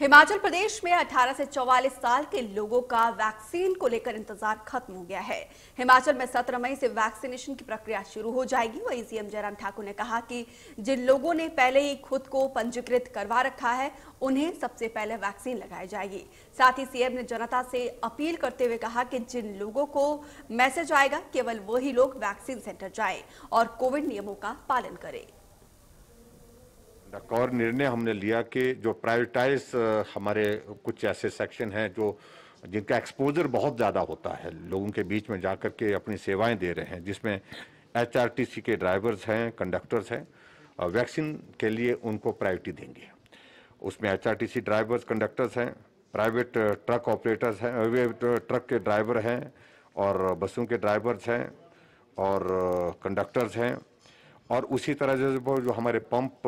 हिमाचल प्रदेश में 18 से 44 साल के लोगों का वैक्सीन को लेकर इंतज़ार खत्म हो गया है। हिमाचल में 17 मई से वैक्सीनेशन की प्रक्रिया शुरू हो जाएगी वहीं सीएम जयराम ठाकुर ने कहा कि जिन लोगों ने पहले ही खुद को पंजीकृत करवा रखा है, उन्हें सबसे पहले वैक्सीन लगाई जाएगी। साथ ही सीएम ने जनता से अपील करते हुए कहा कि जिन लोगों को मैसेज आएगा, केवल वही लोग वैक्सीन सेंटर जाए और कोविड नियमों का पालन करें। एक और निर्णय हमने लिया कि जो प्राइवेटाइज हमारे कुछ ऐसे सेक्शन हैं जो, जिनका एक्सपोजर बहुत ज़्यादा होता है, लोगों के बीच में जाकर के अपनी सेवाएँ दे रहे हैं, जिसमें एचआरटीसी के ड्राइवर्स हैं कंडक्टर्स हैं वैक्सीन के लिए उनको प्रायोरिटी देंगे। उसमें एचआरटीसी ड्राइवर्स कंडक्टर्स हैं प्राइवेट ट्रक ऑपरेटर्स हैं ट्रक के ड्राइवर हैं, और बसों के ड्राइवर्स हैं, और कंडक्टर्स हैं और उसी तरह से जो हमारे पंप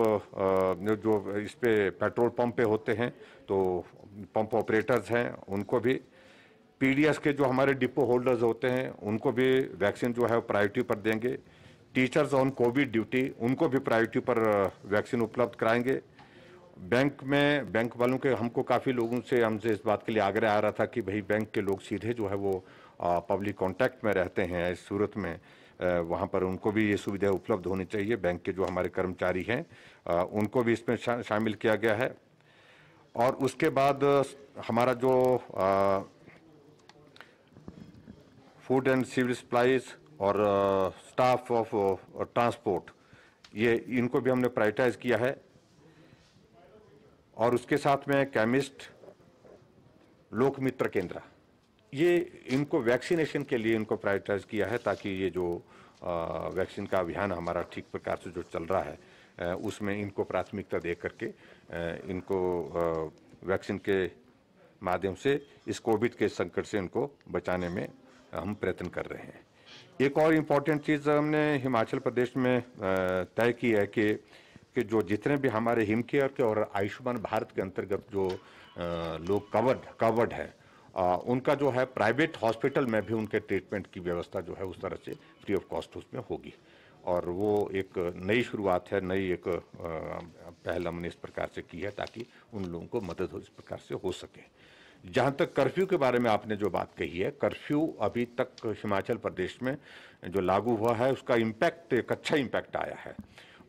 जो इस पे पेट्रोल पंप पे होते हैं तो पंप ऑपरेटर्स हैं, उनको भी पीडीएस के जो हमारे डिपो होल्डर्स होते हैं, उनको भी वैक्सीन जो है प्रायोरिटी पर देंगे। टीचर्स ऑन कोविड ड्यूटी, उनको भी प्रायोरिटी पर वैक्सीन उपलब्ध कराएँगे। बैंक में, बैंक वालों के, हमको काफ़ी लोगों से हमसे इस बात के लिए आग्रह आ रहा था कि भाई बैंक के लोग सीधे जो है वो पब्लिक कांटेक्ट में रहते हैं, इस सूरत में। वहाँ पर उनको भी ये सुविधा उपलब्ध होनी चाहिए। बैंक के जो हमारे कर्मचारी हैं उनको भी इसमें शा, शामिल किया गया है। और उसके बाद हमारा जो फ़ूड एंड सिविल सप्लाईज और स्टाफ ऑफ़ ट्रांसपोर्ट ये इनको भी हमने प्राइटाइज किया है। और उसके साथ में केमिस्ट लोक मित्र केंद्र। ये इनको वैक्सीनेशन के लिए इनको प्रायोरिटाइज किया है ताकि ये जो वैक्सीन का अभियान हमारा ठीक प्रकार से जो चल रहा है उसमें इनको प्राथमिकता दे करके इनको वैक्सीन के माध्यम से इस कोविड के संकट से इनको बचाने में हम प्रयत्न कर रहे हैं। एक और इंपॉर्टेंट चीज़ हमने हिमाचल प्रदेश में तय की है कि कि जो जितने भी हमारे हिम केयर के और आयुष्मान भारत के अंतर्गत जो लोग कवर्ड कवर्ड है आ, उनका जो है प्राइवेट हॉस्पिटल में भी उनके ट्रीटमेंट की व्यवस्था जो है उस तरह से फ्री ऑफ़ कॉस्ट उसमें होगी। और वो एक नई शुरुआत है नई एक पहल हमने इस प्रकार से की है ताकि उन लोगों को मदद इस प्रकार से हो सके। जहाँ तक कर्फ्यू के बारे में आपने जो बात कही है कर्फ्यू अभी तक हिमाचल प्रदेश में जो लागू हुआ है उसका इम्पैक्ट एक अच्छा इम्पैक्ट आया है।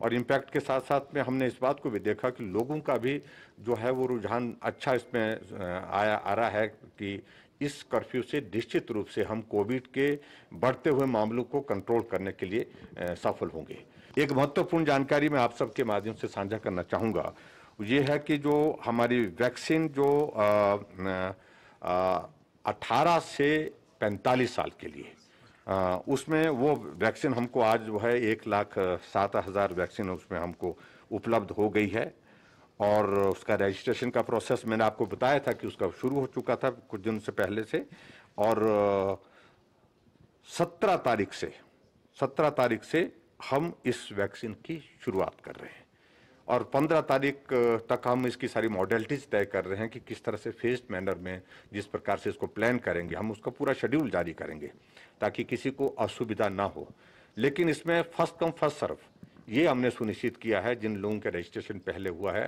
और इम्पैक्ट के साथ साथ में हमने इस बात को भी देखा कि लोगों का भी जो है वो रुझान अच्छा इसमें आया, आ रहा है कि इस कर्फ्यू से निश्चित रूप से हम कोविड के बढ़ते हुए मामलों को कंट्रोल करने के लिए सफल होंगे। एक महत्वपूर्ण जानकारी मैं आप सबके माध्यम से साझा करना चाहूँगा, ये है कि जो हमारी वैक्सीन जो अठारह से पैंतालीस साल के लिए उसमें वो वैक्सीन हमको आज जो है एक लाख सात हज़ार वैक्सीन उसमें हमको उपलब्ध हो गई है। और उसका रजिस्ट्रेशन का प्रोसेस मैंने आपको बताया था कि उसका शुरू हो चुका था कुछ दिन से पहले से। और सत्रह तारीख से, सत्रह तारीख से हम इस वैक्सीन की शुरुआत कर रहे हैं। और 15 तारीख तक हम इसकी सारी मॉडलिटीज तय कर रहे हैं कि किस तरह से फेस्ड मैनर में जिस प्रकार से इसको प्लान करेंगे, हम उसका पूरा शेड्यूल जारी करेंगे, ताकि किसी को असुविधा ना हो। लेकिन इसमें फ़र्स्ट कम फ़र्स्ट सर्व ये हमने सुनिश्चित किया है, जिन लोगों के रजिस्ट्रेशन पहले हुआ है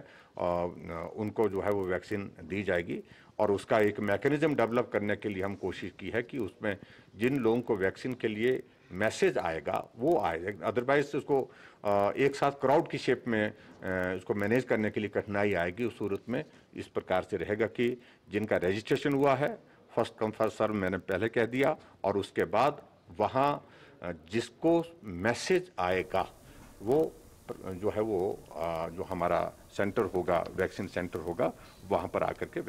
उनको जो है वो वैक्सीन दी जाएगी, और उसका एक मैकेनिज्म डेवलप करने के लिए हम कोशिश की है कि उसमें जिन लोगों को वैक्सीन के लिए मैसेज आएगा, वो आएगा। अदरवाइज़ उसको एक साथ क्राउड की शेप में उसको मैनेज करने के लिए कठिनाई आएगी उस सूरत में। इस प्रकार से रहेगा कि जिनका रजिस्ट्रेशन हुआ है फ़र्स्ट कम फ़र्स्ट सर्व मैंने पहले कह दिया और उसके बाद वहाँ जिसको मैसेज आएगा, वो जो है वो जो हमारा सेंटर होगा वैक्सीन सेंटर होगा, वहाँ पर आकर के